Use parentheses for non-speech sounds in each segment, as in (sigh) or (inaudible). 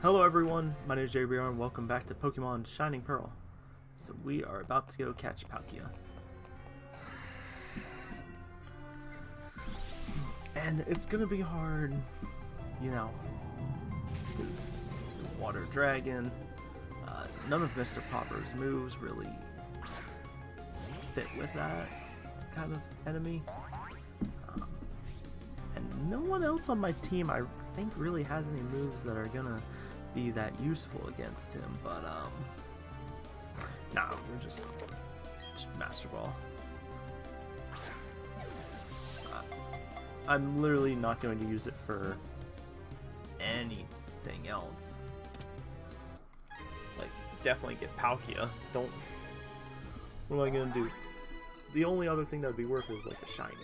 Hello everyone, my name is JBR and welcome back to Pokemon Shining Pearl. So we are about to go catch Palkia. And it's gonna be hard, you know, because he's a water dragon. Uh, none of Mr. Popper's moves really fit with that kind of enemy. Um, and no one else on my team, I think, really has any moves that are gonna be that useful against him, but, um, nah, we're just, just Master Ball. I'm literally not going to use it for anything else. Like, definitely get Palkia. Don't. What am I gonna do? The only other thing that would be worth is like a shiny.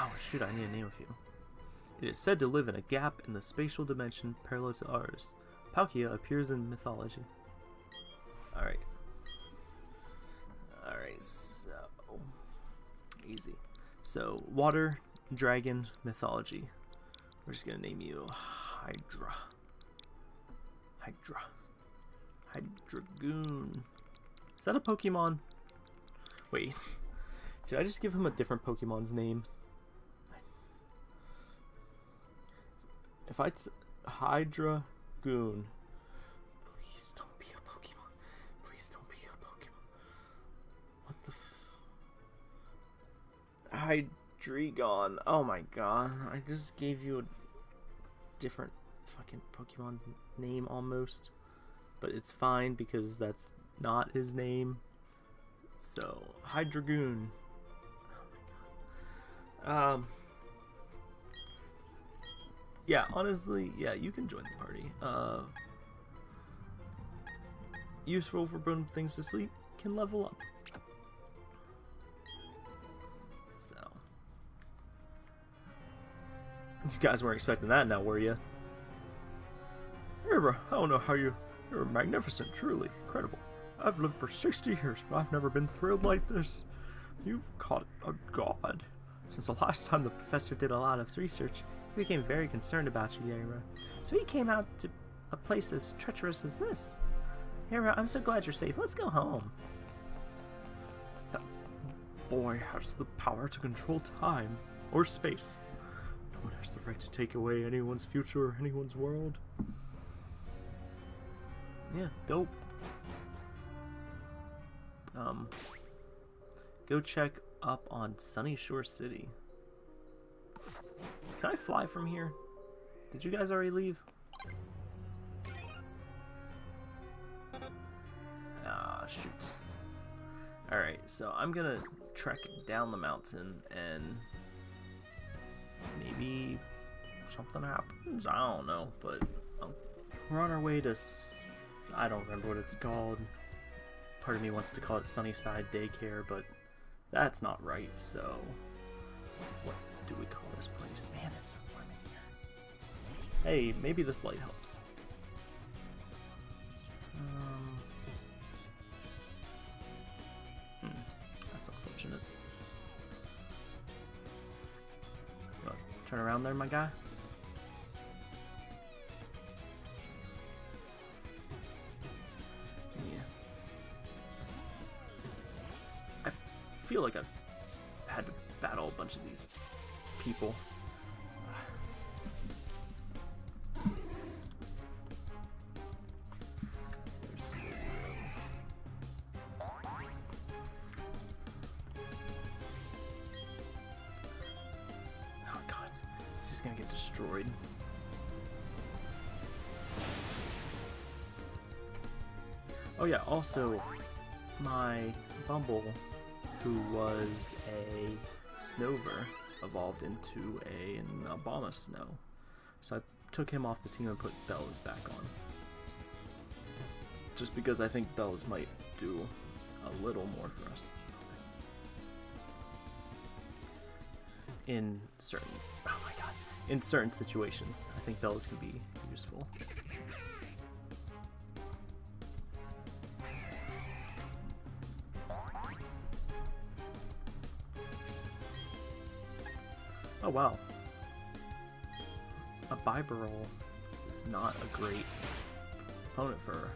Oh shoot, I need to name a few. It is said to live in a gap in the spatial dimension parallel to ours. Palkia appears in mythology. Alright. Alright, so... Easy. So, water, dragon, mythology. We're just gonna name you Hydra. Hydra. Hydragoon. Is that a Pokemon? Wait. Did I just give him a different Pokemon's name? If I Hydra Goon. Please don't be a Pokemon. Please don't be a Pokemon. What the Hydreigon. Oh my god. I just gave you a different fucking Pokemon's name almost. But it's fine because that's not his name. So, Hydragoon. Oh my god. Um yeah, honestly, yeah, you can join the party. Uh, useful for putting things to sleep, can level up. So, you guys weren't expecting that now, were you? Ira, I don't know how you... You're magnificent, truly incredible. I've lived for 60 years, but I've never been thrilled like this. You've caught a god. Since the last time the professor did a lot of research, became very concerned about you, Yaira. So he came out to a place as treacherous as this. Yaira, I'm so glad you're safe. Let's go home. That boy has the power to control time or space. No one has the right to take away anyone's future or anyone's world. Yeah, dope. Um, go check up on Sunyshore City. Can I fly from here? Did you guys already leave? Ah, shoots. Alright, so I'm gonna trek down the mountain and maybe something happens. I don't know, but we're on our way to. I don't remember what it's called. Part of me wants to call it Sunnyside Daycare, but that's not right, so... What do we call this place? Man, it's so warm in here. Hey, maybe this light helps. Um... Hmm, that's unfortunate. turn around there, my guy? Yeah. I feel like I've had to battle a bunch of these people. Oh god, it's just gonna get destroyed. Oh yeah, also, my Bumble who was a Snover, evolved into a, an snow, So I took him off the team and put Bellas back on. Just because I think Bellas might do a little more for us. In certain, oh my god, in certain situations, I think Bellas can be useful. Oh wow. A Bibarel is not a great opponent for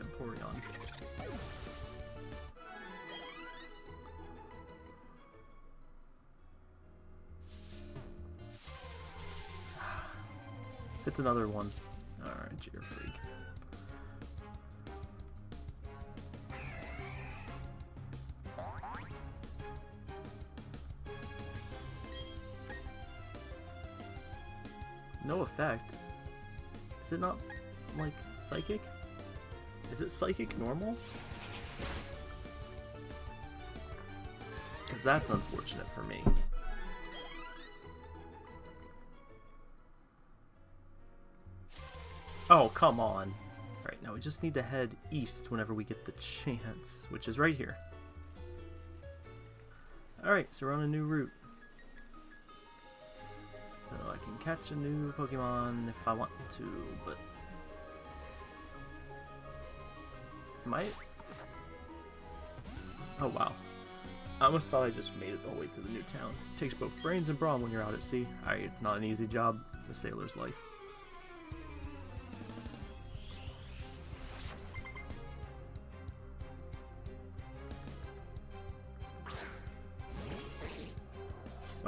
Empoleon. (sighs) It's another one. Alright, Freak. No effect. Is it not, like, psychic? Is it psychic normal? Because that's unfortunate for me. Oh, come on. Right, now we just need to head east whenever we get the chance, which is right here. Alright, so we're on a new route. Can catch a new Pokemon if I want to, but... Might? Oh, wow. I almost thought I just made it all the way to the new town. It takes both brains and brawn when you're out at sea. It's not an easy job. The sailor's life.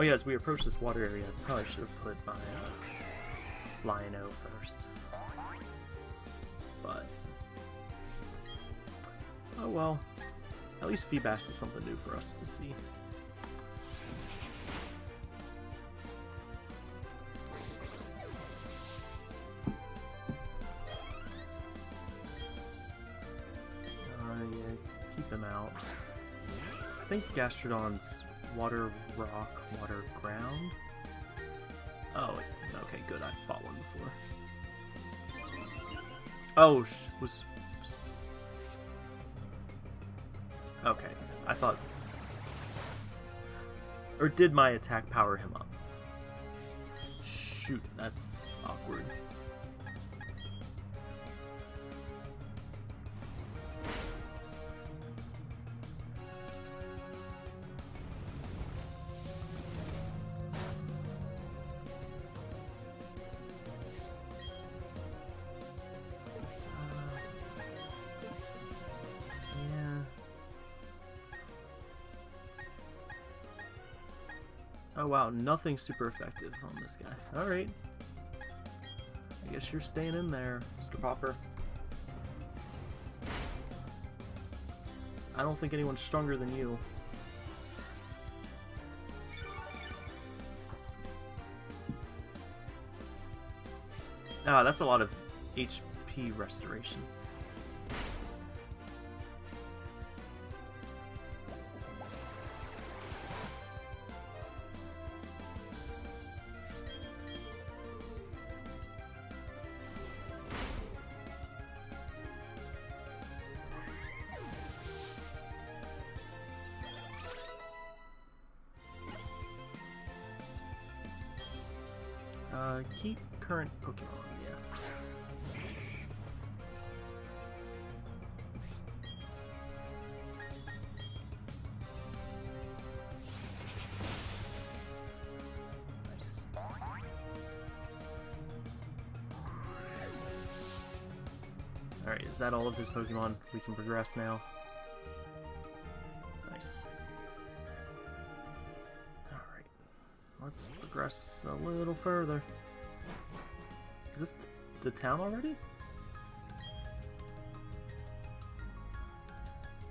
Yeah, as we approach this water area, I probably should have put my uh, Lion-O first. But... Oh well. At least Feebas is something new for us to see. Uh, yeah, keep them out. I think Gastrodon's water rock, water ground. Oh, okay, good. I fought one before. Oh, was... Okay, I thought... Or did my attack power him up? Shoot, that's awkward. Wow, nothing super effective on this guy. Alright. I guess you're staying in there, Mr. Popper. I don't think anyone's stronger than you. Ah, that's a lot of HP restoration. All of his Pokemon? We can progress now. Nice. Alright. Let's progress a little further. Is this the town already?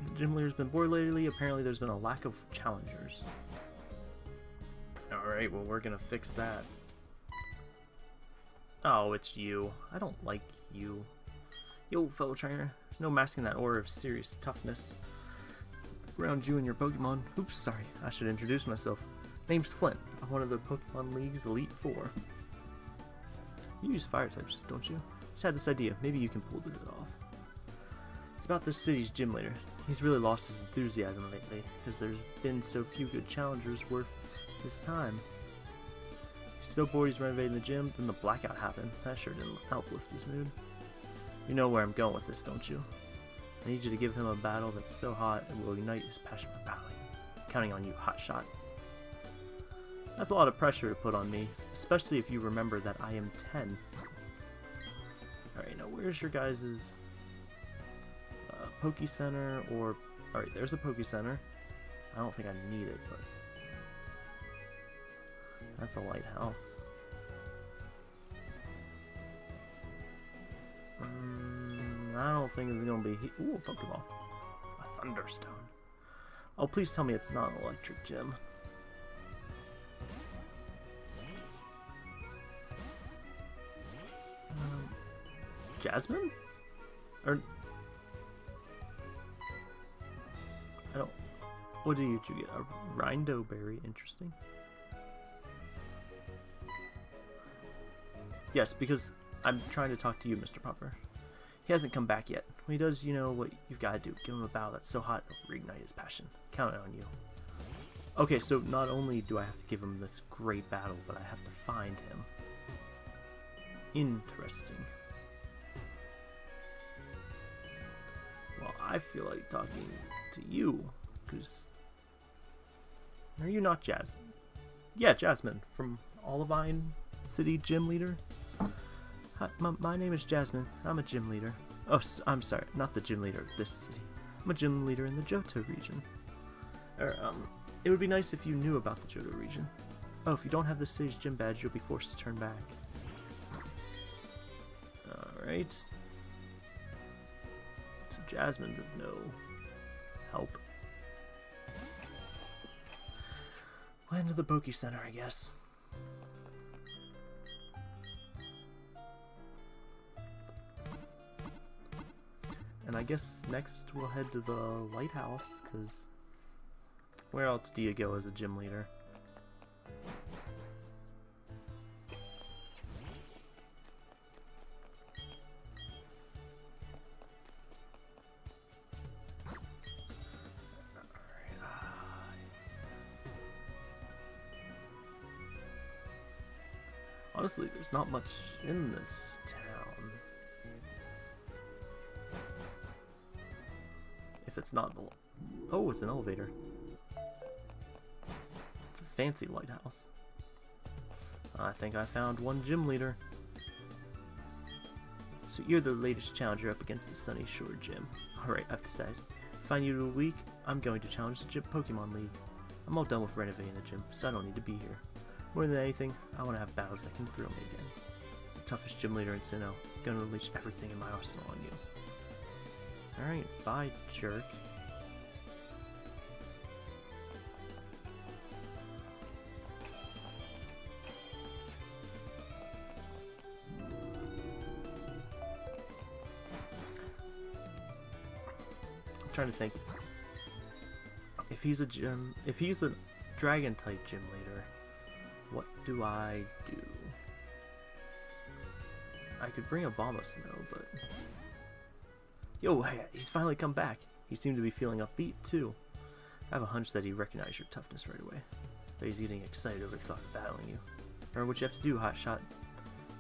The gym leader's been bored lately. Apparently there's been a lack of challengers. Alright, well we're gonna fix that. Oh, it's you. I don't like you. Yo, fellow trainer. There's no masking that aura of serious toughness around you and your Pokemon. Oops, sorry. I should introduce myself. Name's Flint. I'm one of the Pokemon League's Elite Four. You use fire types, don't you? Just had this idea. Maybe you can pull it off. It's about this city's gym leader. He's really lost his enthusiasm lately, because there's been so few good challengers worth his time. He's so bored he's renovating the gym, then the blackout happened. That sure didn't help lift his mood. You know where I'm going with this, don't you? I need you to give him a battle that's so hot it will ignite his passion for battling. I'm counting on you, hotshot. That's a lot of pressure to put on me, especially if you remember that I am 10. Alright, now where's your guys' uh, Poke Center or... Alright, there's a Poke Center. I don't think I need it, but... That's a lighthouse. Mm, I don't think it's gonna be... Ooh, a Pokeball. A Thunderstone. Oh, please tell me it's not an electric gym. Um, Jasmine? Or... I don't... What did you get? A Rindo Berry. Interesting. Yes, because I'm trying to talk to you, Mr. Popper. He hasn't come back yet. When he does, you know what you've got to do. Give him a bow that's so hot it'll reignite his passion. Count it on you. Okay, so not only do I have to give him this great battle, but I have to find him. Interesting. Well, I feel like talking to you, because... Are you not Jasmine? Yeah, Jasmine, from Olivine City Gym Leader. Hi, my, my name is Jasmine. I'm a gym leader. Oh, I'm sorry, not the gym leader of this city. I'm a gym leader in the Johto region. Er, um, it would be nice if you knew about the Johto region. Oh, if you don't have the city's gym badge, you'll be forced to turn back. Alright. So Jasmine's of no help. Land to the Poke Center, I guess. And I guess next we'll head to the lighthouse, because where else do you go as a gym leader? Honestly, there's not much in this town. It's not the... Oh, it's an elevator. It's a fancy lighthouse. I think I found one gym leader. So you're the latest challenger up against the Sunyshore Gym. (laughs) Alright, I've decided. Find you a week, I'm going to challenge the gym Pokemon League. I'm all done with renovating the gym, so I don't need to be here. More than anything, I want to have battles that can thrill me again. It's the toughest gym leader in Sinnoh. Gonna unleash everything in my arsenal on you. Alright, bye, jerk. I'm trying to think. If he's a gym, if he's a dragon type gym leader, what do I do? I could bring Abomasnow, but... Yo, he's finally come back. He seemed to be feeling upbeat, too. I have a hunch that he recognized your toughness right away. But he's getting excited over the thought of battling you. Remember what you have to do, Hotshot.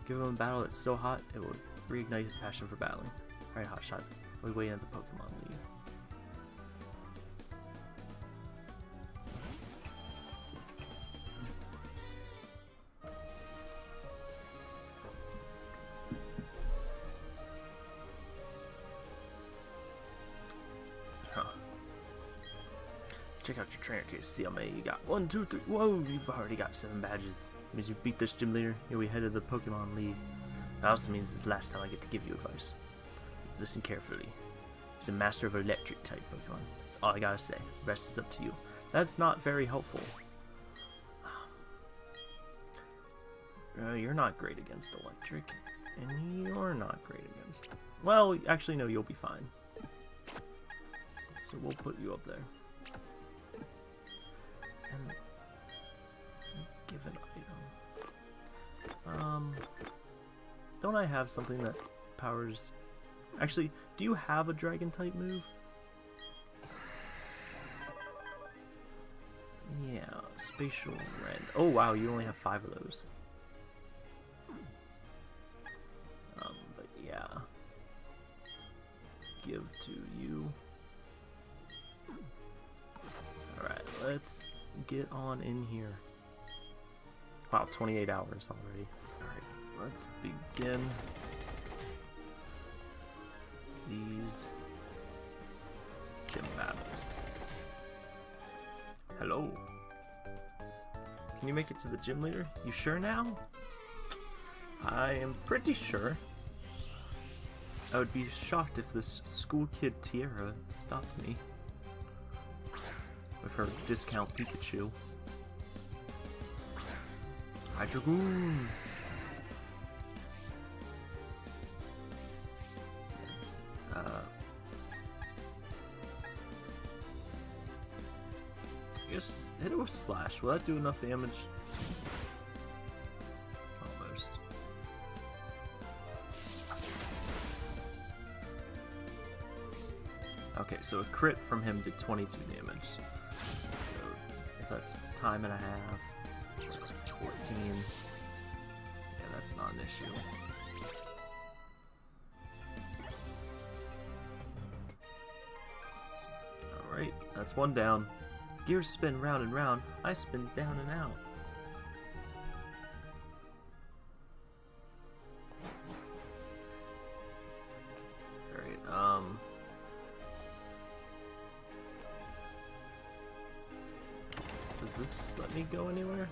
Give him a battle that's so hot, it will reignite his passion for battling. Alright, Hotshot. We wait at the Pokemon League. Trainer case. See how many you got. One, two, three. Whoa, you've already got seven badges. It means you beat this gym leader. Here we head to the Pokemon League. That also means it's the last time I get to give you advice. Listen carefully. He's a master of electric type Pokemon. That's all I gotta say. The rest is up to you. That's not very helpful. (sighs) Uh, you're not great against electric. And you're not great against... Well, actually, no, you'll be fine. So we'll put you up there and give an item. Um, don't I have something that powers... Actually, do you have a dragon type move? Yeah, spatial rend. Oh wow, you only have five of those. Get on in here. Wow, 28 hours already. Alright, let's begin these gym battles. Hello. Can you make it to the gym leader? You sure now? I am pretty sure. I would be shocked if this school kid Tiara stopped me. With her discount Pikachu. Hydragoon! Uh, I guess hit it with Slash. Will that do enough damage? Almost. Okay, so a crit from him did 22 damage. That's time and a half, 14. Yeah, that's not an issue. Alright, that's one down. Gears spin round and round, I spin down and out. Go anywhere?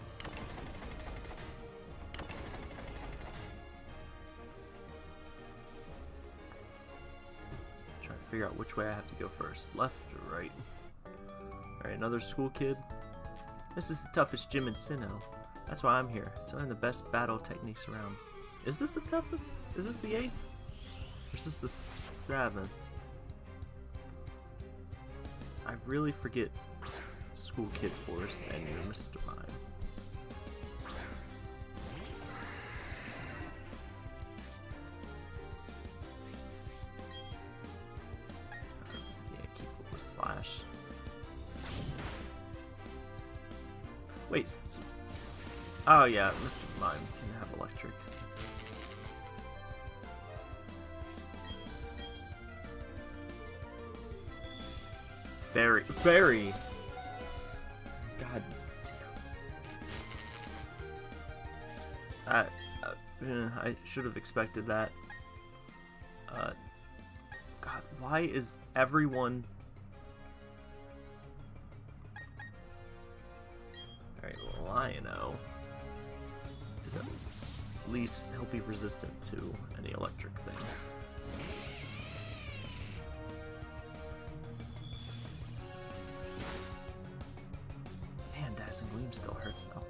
Try to figure out which way I have to go first. Left or right? Alright, another school kid. This is the toughest gym in Sinnoh. That's why I'm here, to learn the best battle techniques around. Is this the toughest? Is this the 8th? Or is this the 7th? I really forget School Kid Forest and Mr. oh yeah, Mr. Mime can have electric. Very, very. God damn. I, uh, I should have expected that. Uh, God, why is everyone be resistant to any electric things. Man, Dazzling Gleam still hurts though.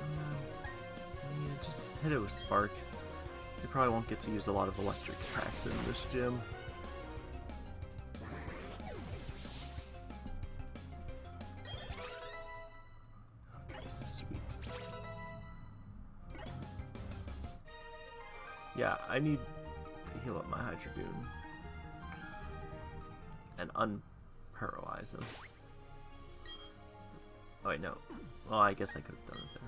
Uh, yeah, just hit it with Spark. You probably won't get to use a lot of electric attacks in this gym. Wait, no. Well, I guess I could have done it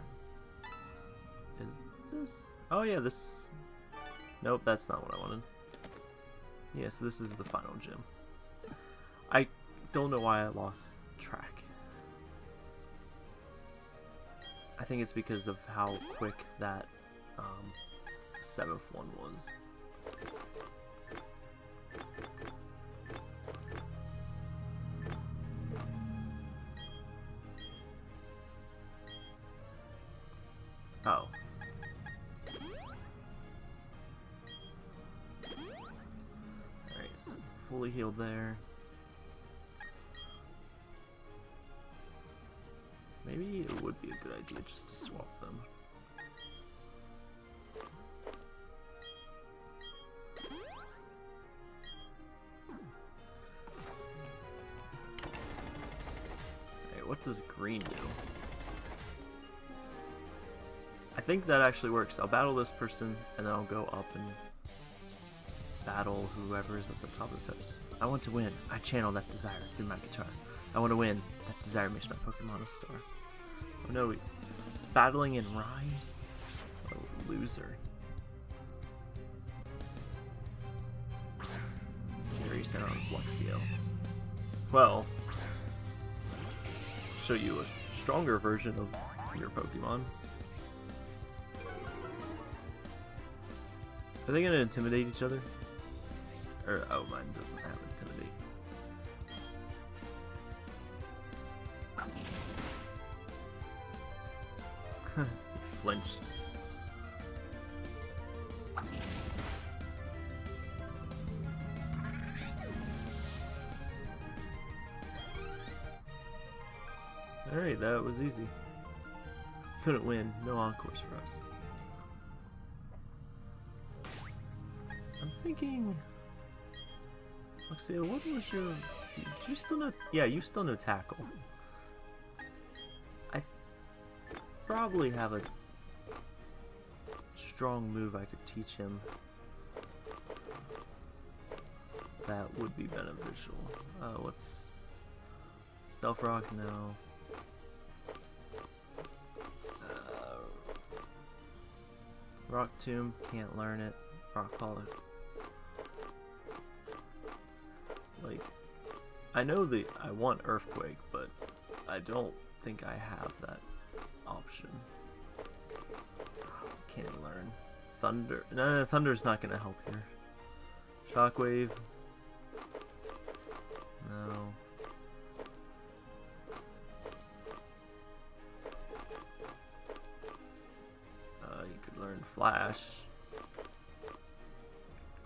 there. Is this... Oh yeah, this... Nope, that's not what I wanted. Yeah, so this is the final gym. I don't know why I lost track. I think it's because of how quick that um, seventh one was. Healed there. Maybe it would be a good idea just to swap them. Hey, what does green do? I think that actually works. I'll battle this person, and then I'll go up and battle whoever is at the top of the steps. I want to win. I channel that desire through my guitar. I want to win. That desire makes my Pokemon a star. Oh no, battling in rhymes? What a loser. Gary Centon's Luxio. Well, show you a stronger version of your Pokemon. Are they gonna intimidate each other? Or, oh, mine doesn't have intimidate. (laughs) Flinched. Alright, that was easy. Couldn't win. No encores for us. I'm thinking... Luxio, what was your... You still know... Yeah, you still know Tackle. I probably have a strong move I could teach him that would be beneficial. Uh, what's... Stealth Rock? No. Rock Tomb, can't learn it. Rock Polish. Like, I know the I want Earthquake, but I don't think I have that option. Can't learn. Thunder. No, Thunder's not gonna help here. Shockwave. No. Uh, you could learn Flash.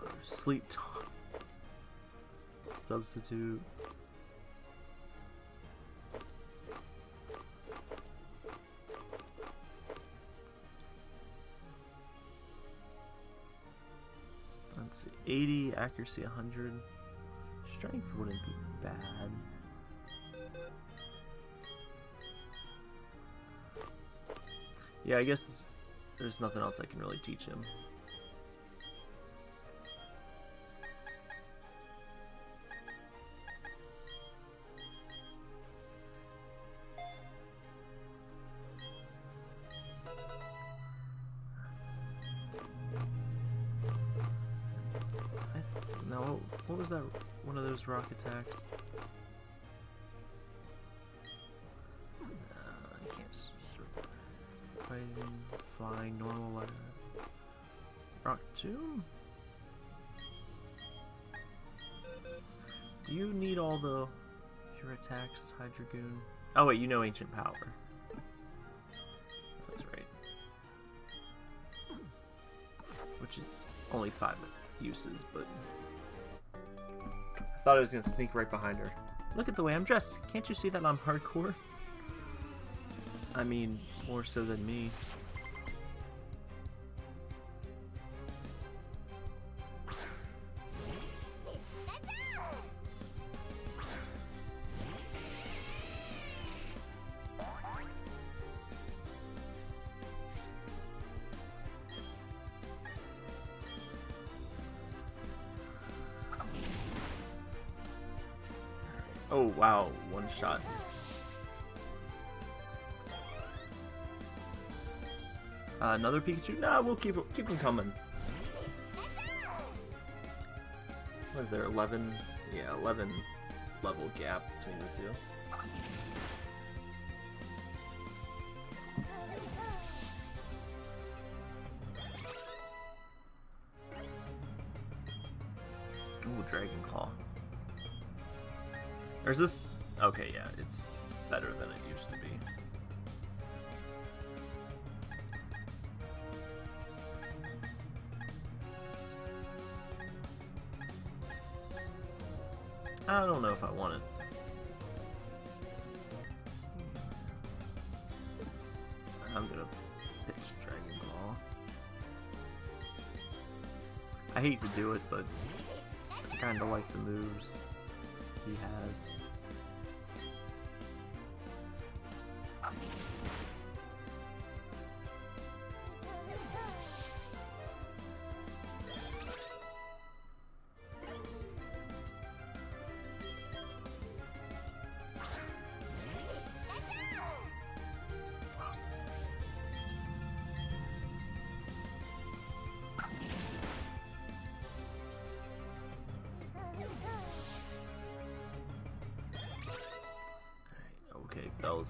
Or Sleep. Substitute. See, 80, accuracy 100. Strength wouldn't be bad. Yeah, I guess there's nothing else I can really teach him. One of those rock attacks? flying, normal, uh, rock tomb? Do you need all the your attacks, Hydragoon? Oh wait, you know Ancient Power. That's right. Which is only five uses, but... Thought I was gonna sneak right behind her. Look at the way I'm dressed. Can't you see that I'm hardcore? I mean, more so than me. Another Pikachu? Nah, we'll keep keep them coming. What is there? 11? Yeah, 11 level gap between the two. Ooh, Dragon Claw. Or is this... Okay, yeah, it's better than it used to be. I don't know if I want it. I'm gonna pitch Dragon Claw. I hate to do it, but I kinda like the moves he has.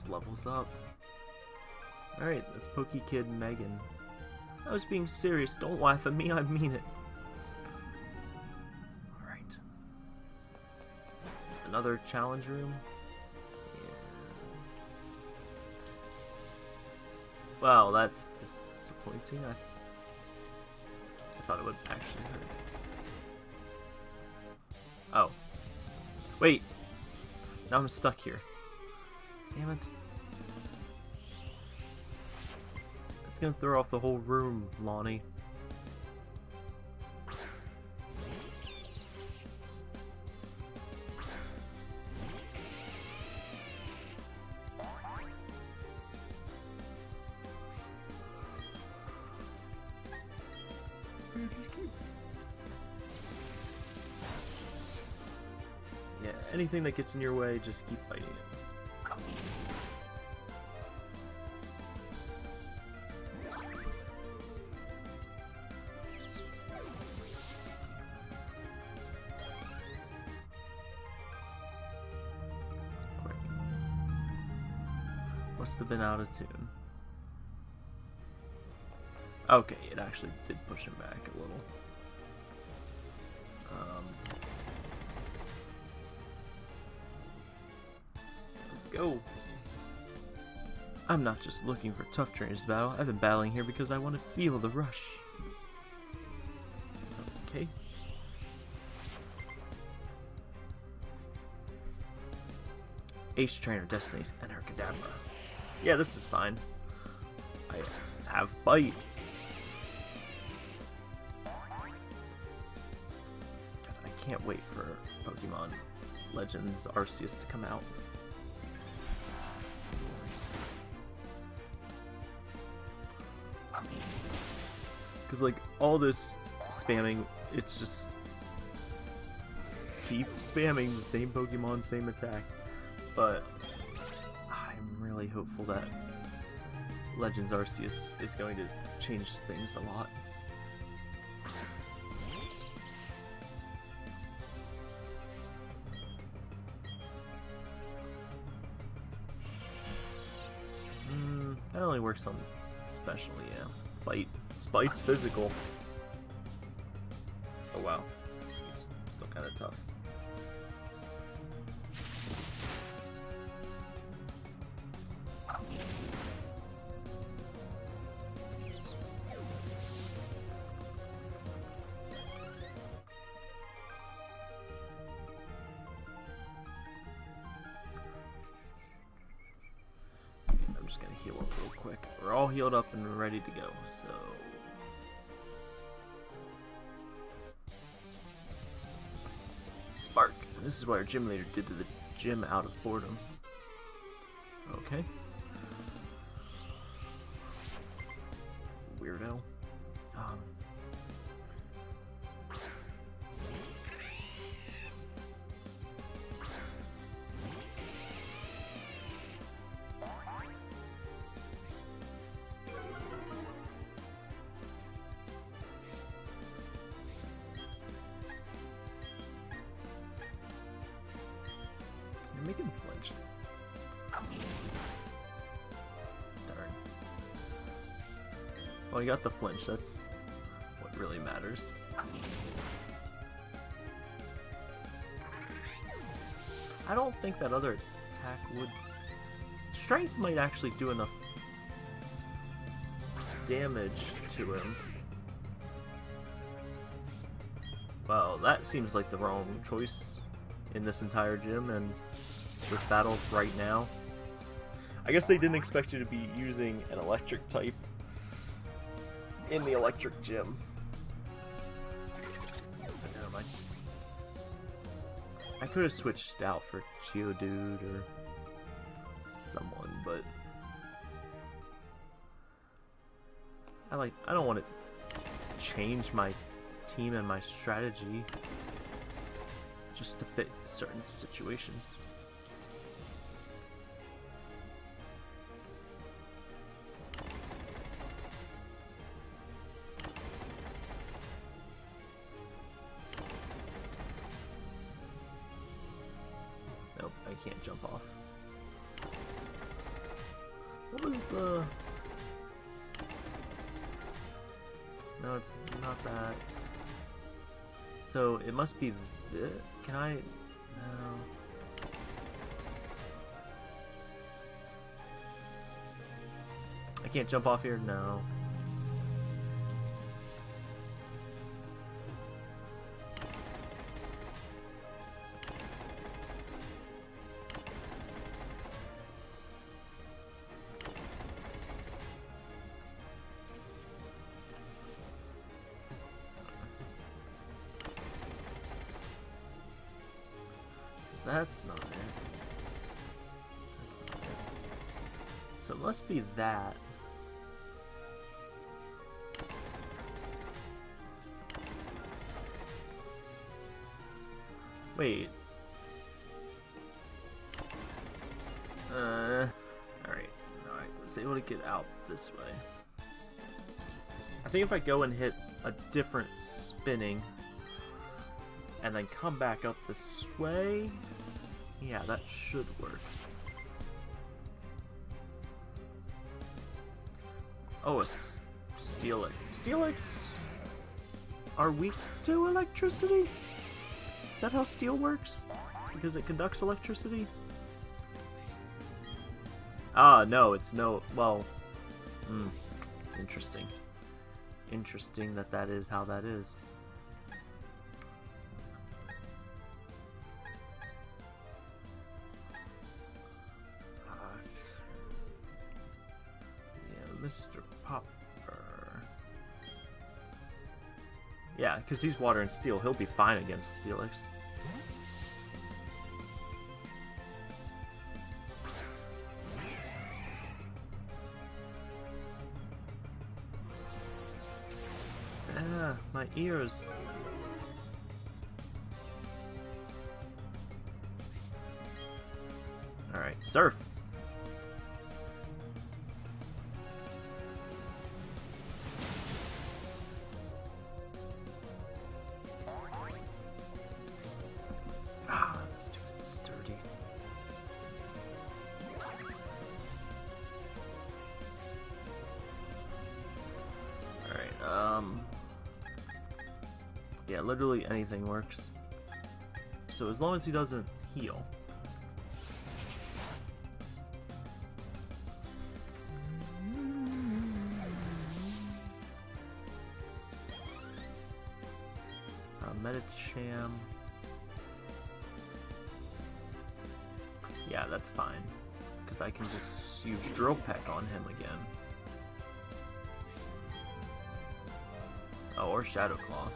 Levels up. Alright, that's Pokey Kid Megan. I was being serious, don't laugh at me, I mean it. Alright. Another challenge room. Well, that's disappointing. I, th I thought it would actually hurt. Oh. Wait. Now I'm stuck here. Damn it. It's gonna throw off the whole room, Lonnie. Yeah, anything that gets in your way, just keep fighting it. Have been out of tune. Okay, it actually did push him back a little. Um, let's go. I'm not just looking for tough trainers battle. I've been battling here because I want to feel the rush. Okay. Ace Trainer Destiny and her Kadabra. Yeah, this is fine. I have Bite. I can't wait for Pokemon Legends Arceus to come out. Because, like, all this spamming, it's just. Keep spamming the same Pokemon, same attack. But hopeful that Legends Arceus is going to change things a lot. Mm, that only works on special, yeah. Bite. Spite's physical. Just gonna heal up real quick. We're all healed up and ready to go, so... Spark. This is what our gym leader did to the gym out of boredom. Okay. Well, got the flinch. That's what really matters. I don't think that other attack would... Strength might actually do enough damage to him. Well, that seems like the wrong choice in this entire gym and this battle right now. I guess they didn't expect you to be using an electric type in the electric gym. I could have switched out for Geodude or someone, but I like I don't want to change my team and my strategy just to fit certain situations. Be. Can I? No. I can't jump off here. No. That's not it. That's not it. So it must be that. Wait. Uh, alright. Alright, I was able to get out this way. I think if I go and hit a different spinning, and then come back up this way. Yeah, that should work. Oh, a Steelix. Steelix are weak to electricity? Is that how steel works? Because it conducts electricity? Ah, no, it's no... Well... Hmm. Interesting. Interesting that that is how that is. Because he's water and steel. He'll be fine against Steelix. Ah, my ears. Alright, surf. Anything works. So as long as he doesn't heal. Uh, Medicham. Yeah, that's fine. Because I can just use Drill Peck on him again. Oh, or Shadow Claw.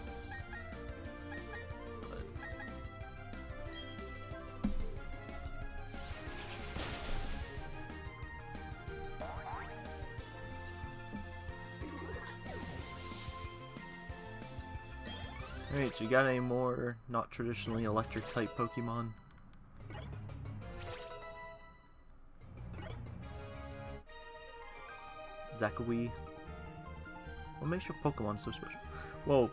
Alright, you got any more not traditionally electric type Pokemon? Zachary. What makes your Pokemon so special? Well,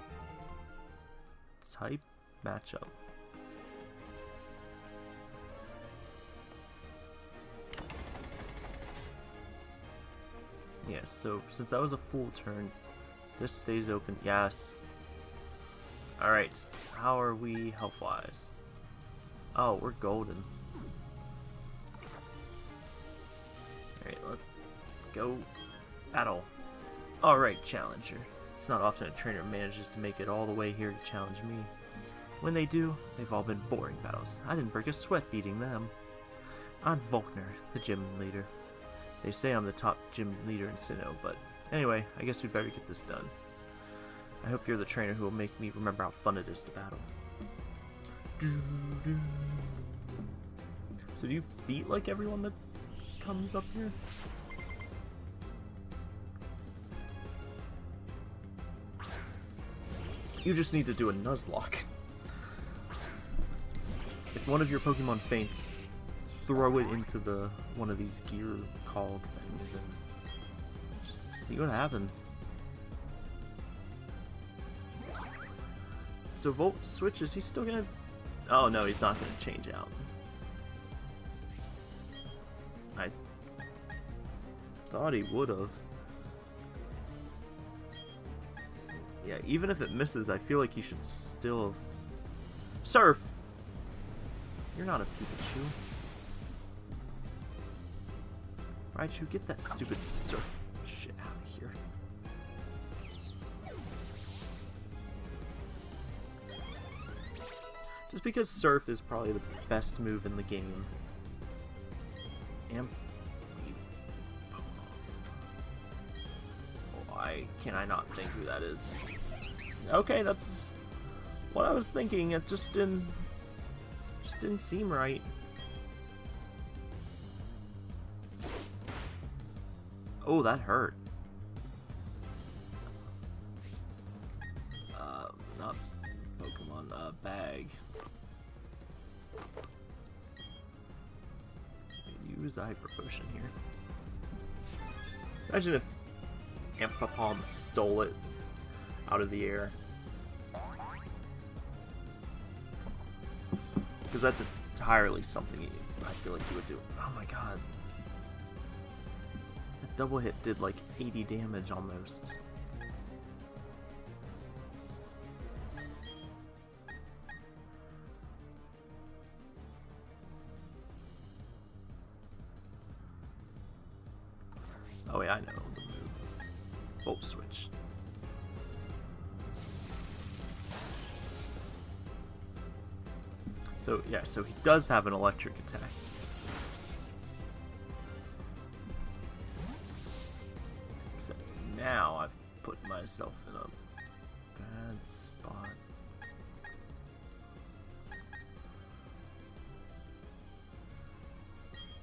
type matchup. Yes, yeah, so since that was a full turn, this stays open. Yes, Alright, how are we health-wise? Oh, we're golden. Alright, let's go battle. Alright, Challenger. It's not often a trainer manages to make it all the way here to challenge me. When they do, they've all been boring battles. I didn't break a sweat beating them. I'm Volkner, the gym leader. They say I'm the top gym leader in Sinnoh, but anyway, I guess we better get this done. I hope you're the trainer who will make me remember how fun it is to battle. So do you beat like everyone that comes up here? You just need to do a Nuzlocke. If one of your Pokemon faints, throw it into the one of these gear called things and just see what happens. So Volt Switch, is he still gonna... Oh no, he's not gonna change out. I... thought he would have. Yeah, even if it misses, I feel like he should still have... Surf! You're not a Pikachu. Raichu, get that stupid surf Just because surf is probably the best move in the game. Amp Why can I not think who that is? Okay, that's what I was thinking. It just didn't just didn't seem right. Oh, that hurt. Uh, not Pokemon, uh, bag. Use a Hyper Potion here. Imagine if Ambipom stole it out of the air. Because that's entirely something I feel like he would do. Oh my god. That double hit did like 80 damage almost. So he does have an electric attack. Now I've put myself in a bad spot.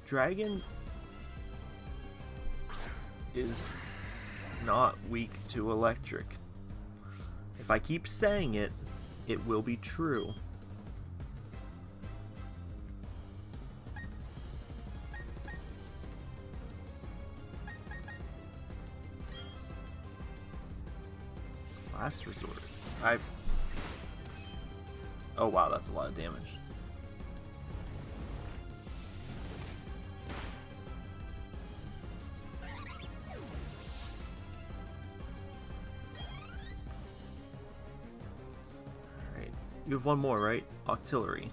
Dragon is not weak to electric. If I keep saying it, it will be true. Oh wow, that's a lot of damage. Alright. You have one more, right? Octillery.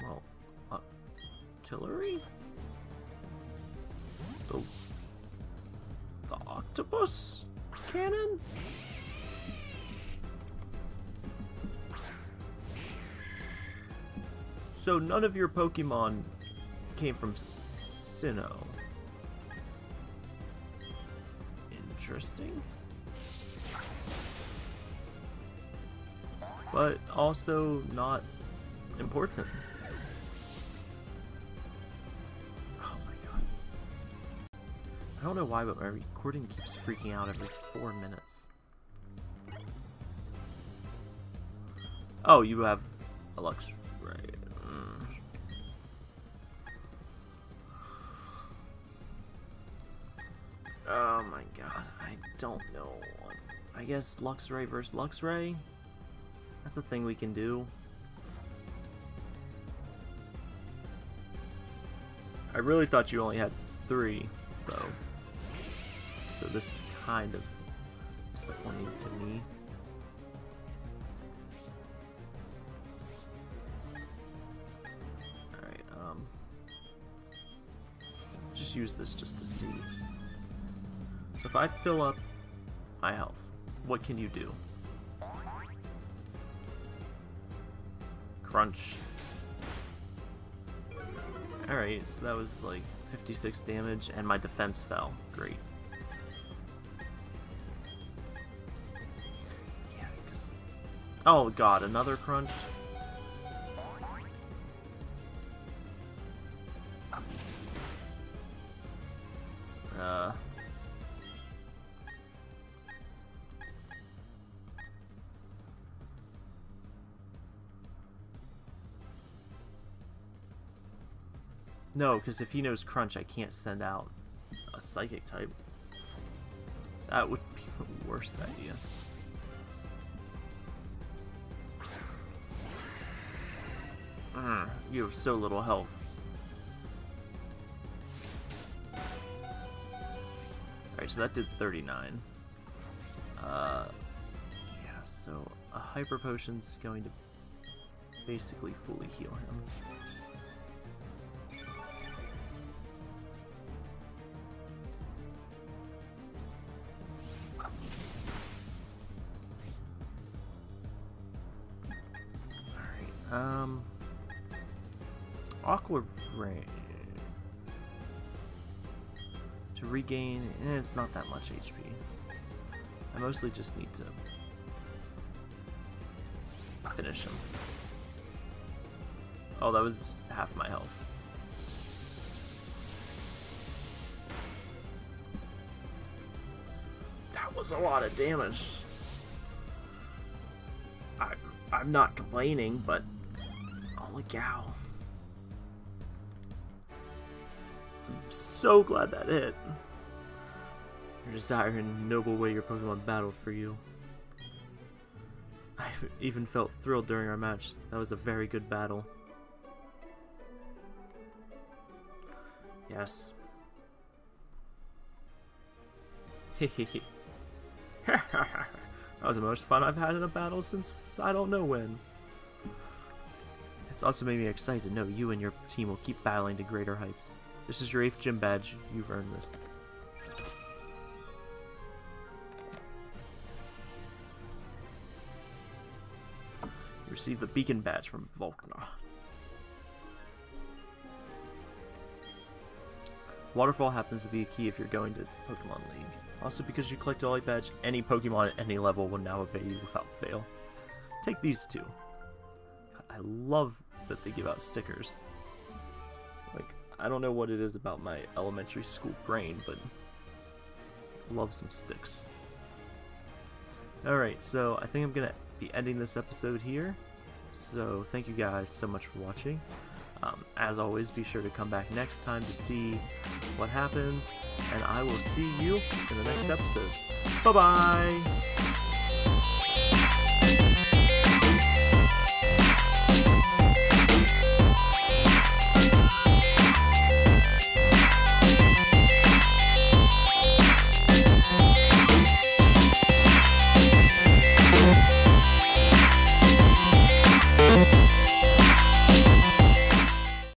Well, Octillery? The, the octopus cannon? So none of your Pokemon came from Sinnoh. Interesting. But also not important. Oh my god. I don't know why, but my recording keeps freaking out every four minutes. Oh, you have a Oh my god, I don't know. I guess Luxray versus Luxray? That's a thing we can do. I really thought you only had three, though. So this is kind of disappointing to me. Alright, um... Just use this just to see. If I fill up my health, what can you do? Crunch. Alright, so that was like 56 damage, and my defense fell. Great. Oh god, another crunch? No, because if he knows Crunch, I can't send out a Psychic type. That would be the worst idea. Mm, you have so little health. Alright, so that did 39. Uh, yeah, so a Hyper Potion's going to basically fully heal him. Regain, eh, it's not that much HP. I mostly just need to finish him. Oh, that was half my health. That was a lot of damage. I, I'm not complaining, but holy cow. I'm so glad that hit. Your desire and noble way your Pokemon battled for you. I even felt thrilled during our match. That was a very good battle. Yes. Hehehe. (laughs) that was the most fun I've had in a battle since I don't know when. It's also made me excited to know you and your team will keep battling to greater heights. This is your 8th gym badge. You've earned this. Receive the beacon badge from Volkner. Waterfall happens to be a key if you're going to the Pokemon League. Also, because you collect light badge, any Pokemon at any level will now obey you without fail. Take these two. I love that they give out stickers. Like, I don't know what it is about my elementary school brain, but love some sticks. Alright, so I think I'm going to be ending this episode here. So thank you guys so much for watching. Um, as always, be sure to come back next time to see what happens, and I will see you in the next episode. Bye-bye!